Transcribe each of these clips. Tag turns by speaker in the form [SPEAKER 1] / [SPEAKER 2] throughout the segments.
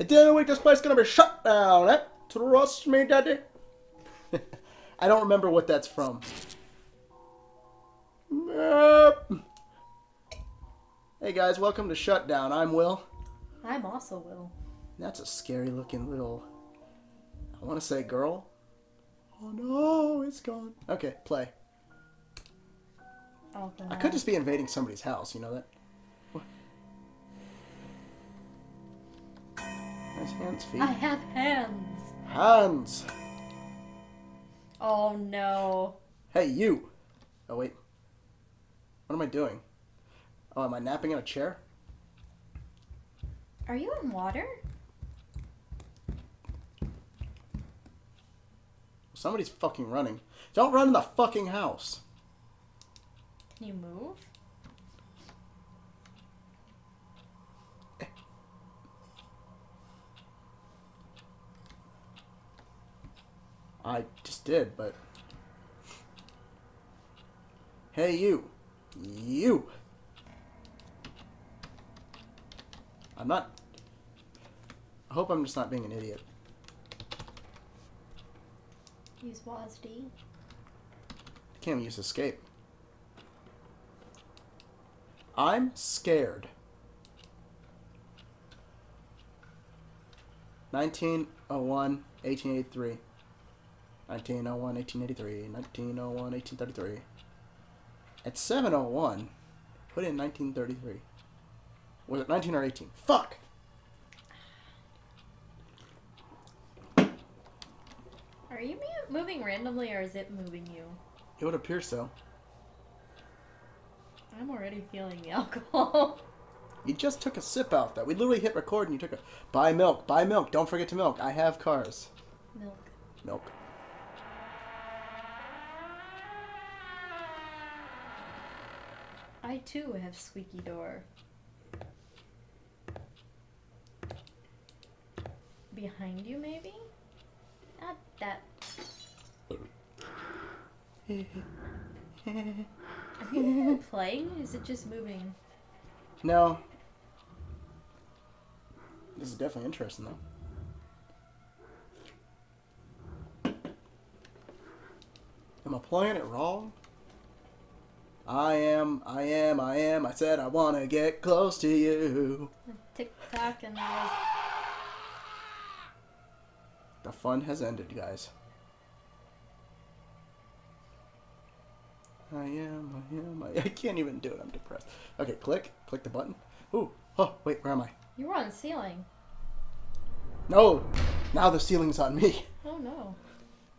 [SPEAKER 1] At the end of the week, this place is gonna be shut down. Eh? Trust me, daddy. I don't remember what that's from. Hey guys, welcome to Shutdown. I'm Will.
[SPEAKER 2] I'm also Will.
[SPEAKER 1] That's a scary looking little. I want to say girl. Oh no, it's gone. Okay, play.
[SPEAKER 2] Oh,
[SPEAKER 1] I could just be invading somebody's house, you know that? Nice hands, feet.
[SPEAKER 2] I have hands.
[SPEAKER 1] Hands!
[SPEAKER 2] Oh no.
[SPEAKER 1] Hey, you! Oh, wait. What am I doing? Oh, am I napping in a chair?
[SPEAKER 2] Are you in water?
[SPEAKER 1] Somebody's fucking running. Don't run in the fucking house.
[SPEAKER 2] Can you move?
[SPEAKER 1] I just did, but. Hey, you. You. I'm not. I hope I'm just not being an idiot.
[SPEAKER 2] Use WASD.
[SPEAKER 1] I can't use escape. I'm scared. 1901, 1883. 1901, 1883. 1901, 1833. At 701, put in 1933. Was it 19 or 18? Fuck!
[SPEAKER 2] Are you moving randomly or is it moving you?
[SPEAKER 1] It would appear so.
[SPEAKER 2] I'm already feeling the alcohol.
[SPEAKER 1] You just took a sip out that. We literally hit record and you took a. Buy milk, buy milk. Don't forget to milk. I have cars.
[SPEAKER 2] Milk.
[SPEAKER 1] Milk.
[SPEAKER 2] I too have squeaky door. Behind you, maybe? Not that. Are you even playing? Is it just moving?
[SPEAKER 1] No. This is definitely interesting, though. Am I playing it wrong? I am, I am, I am. I said I want to get close to you.
[SPEAKER 2] Tick tock and there's
[SPEAKER 1] The fun has ended, guys. I am, I am, I, I can't even do it. I'm depressed. Okay, click. Click the button. Ooh. Oh, wait, where am I?
[SPEAKER 2] You were on the ceiling.
[SPEAKER 1] No! Now the ceiling's on me.
[SPEAKER 2] Oh no.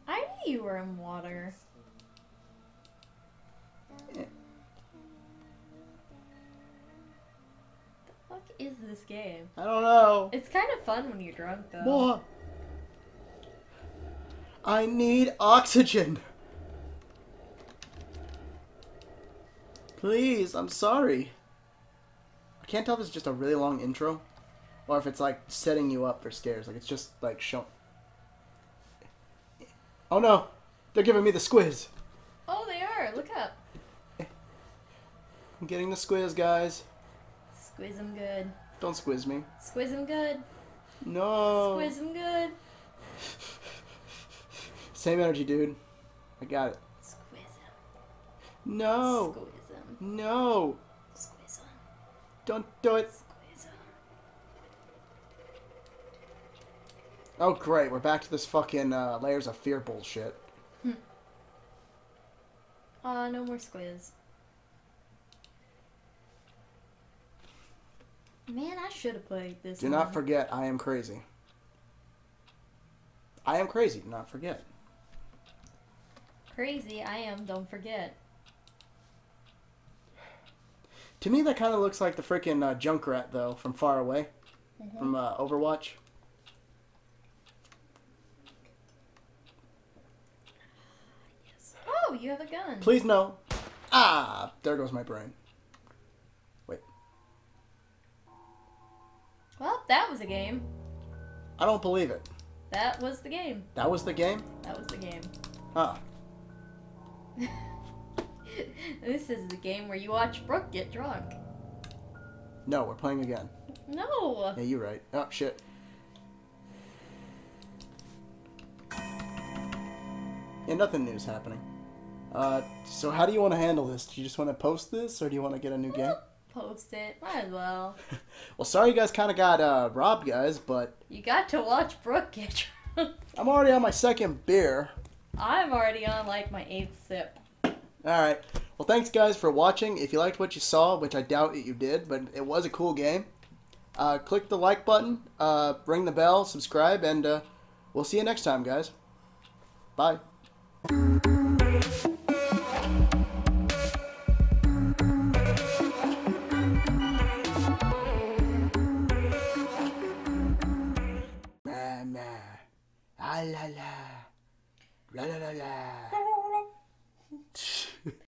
[SPEAKER 2] I knew you were in water. Is this game?
[SPEAKER 1] I don't know.
[SPEAKER 2] It's kind of fun when you're drunk though.
[SPEAKER 1] What? I need oxygen. Please, I'm sorry. I can't tell if it's just a really long intro or if it's like setting you up for scares. Like it's just like show. Oh no, they're giving me the squiz.
[SPEAKER 2] Oh, they are. Look up.
[SPEAKER 1] I'm getting the squiz, guys.
[SPEAKER 2] Squiz them good.
[SPEAKER 1] Don't squiz me.
[SPEAKER 2] Squiz them good.
[SPEAKER 1] No.
[SPEAKER 2] Squiz them good.
[SPEAKER 1] Same energy, dude. I got it.
[SPEAKER 2] Squiz them.
[SPEAKER 1] No.
[SPEAKER 2] Squiz them.
[SPEAKER 1] No.
[SPEAKER 2] Squiz them.
[SPEAKER 1] Don't do it.
[SPEAKER 2] Squiz them.
[SPEAKER 1] Oh, great. We're back to this fucking uh, layers of fear bullshit.
[SPEAKER 2] Aw, no more squiz. Man, I should have played this.
[SPEAKER 1] Do
[SPEAKER 2] one.
[SPEAKER 1] not forget, I am crazy. I am crazy. Do not forget.
[SPEAKER 2] Crazy, I am. Don't forget.
[SPEAKER 1] To me, that kind of looks like the freaking uh, Junkrat, though, from far away,
[SPEAKER 2] Mm-hmm.
[SPEAKER 1] from uh, Overwatch.
[SPEAKER 2] Oh, you have a gun.
[SPEAKER 1] Please no. Ah, there goes my brain.
[SPEAKER 2] That was a game.
[SPEAKER 1] I don't believe it.
[SPEAKER 2] That was the game.
[SPEAKER 1] That was the game?
[SPEAKER 2] That was the game.
[SPEAKER 1] Huh.
[SPEAKER 2] this is the game where you watch Brooke get drunk.
[SPEAKER 1] No, we're playing again.
[SPEAKER 2] No.
[SPEAKER 1] Yeah, you're right. Oh, shit. Yeah, nothing new is happening. Uh, so how do you want to handle this? Do you just want to post this, or do you want to get a new game?
[SPEAKER 2] Post it. Might as well.
[SPEAKER 1] Well, sorry you guys kind of got uh, robbed, guys, but
[SPEAKER 2] You got to watch Brooke get drunk.
[SPEAKER 1] I'm already on my second beer.
[SPEAKER 2] I'm already on like my eighth sip.
[SPEAKER 1] All right. Well, thanks guys for watching. If you liked what you saw, which I doubt that you did, but it was a cool game, uh, click the like button, uh, ring the bell, subscribe, and uh, we'll see you next time, guys. Bye. 랄랄라. 랄랄랄라.